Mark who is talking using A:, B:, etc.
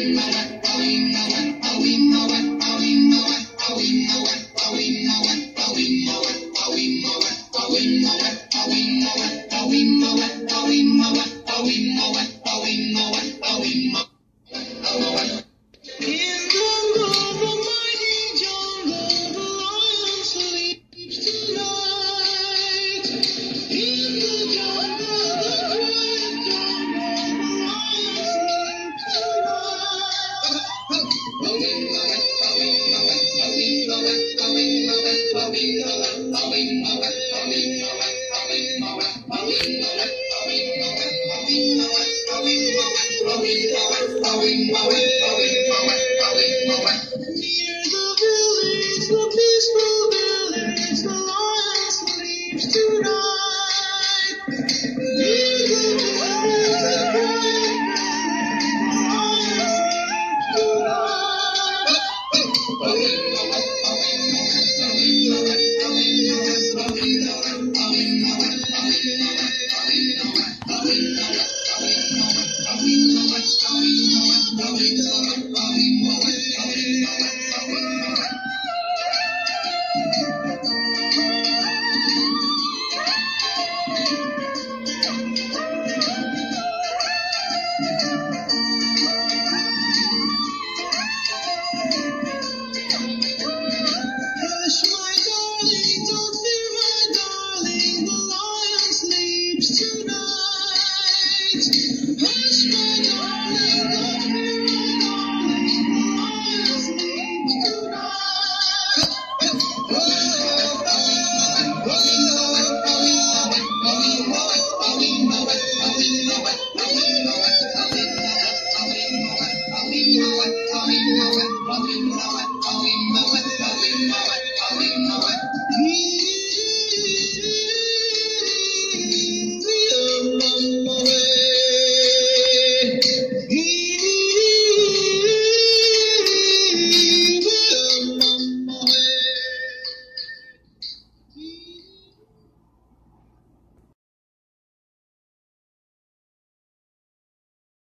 A: Queen, Queen. the village, the peaceful village, the lions leaves to